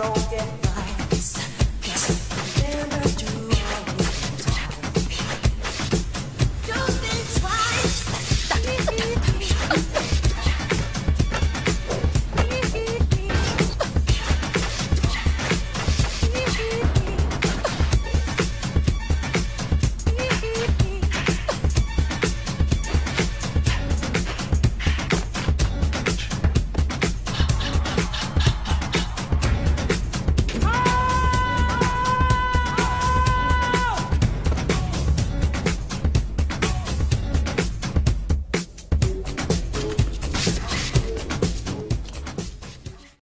Get